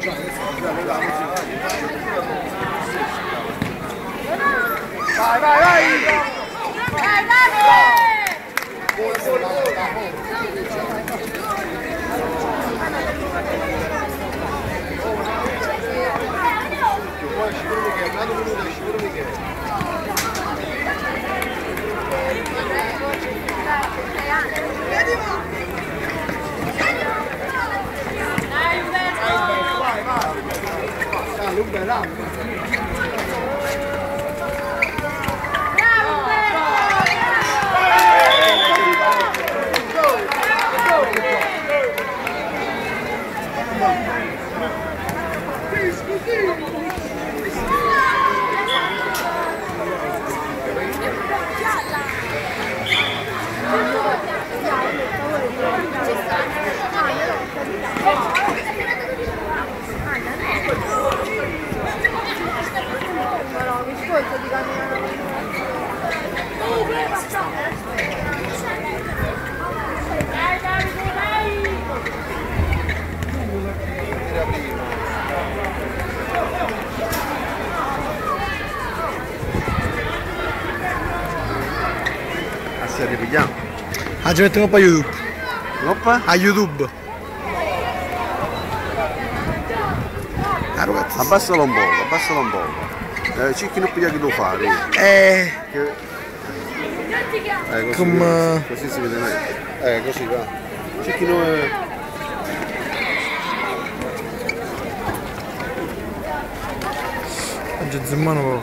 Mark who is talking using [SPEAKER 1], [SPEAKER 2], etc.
[SPEAKER 1] 嗯好的好的
[SPEAKER 2] 好的好的 lugar,
[SPEAKER 1] Ah, sì, ripigliamo.
[SPEAKER 3] Ah, ci mettono poi a YouTube.
[SPEAKER 1] Oppa.
[SPEAKER 3] A YouTube. Ah, ragazzi.
[SPEAKER 1] Abbassalo un po', abbassalo un po'. Eh, cerchi non pigliare che lo fa, vedi?
[SPEAKER 3] Eh,
[SPEAKER 1] Che... Eh, così,
[SPEAKER 3] Come-
[SPEAKER 1] così si vede meglio. Eh, così va. Cerchi non...
[SPEAKER 3] oggi zimmano